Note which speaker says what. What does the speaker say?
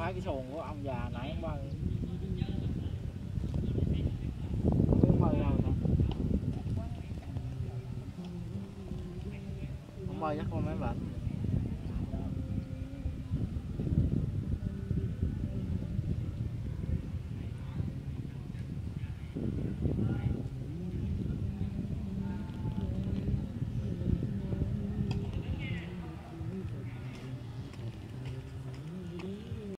Speaker 1: khoái cái xuồng của ông già nãy bơi bơi rồi không bơi chắc con mấy bạn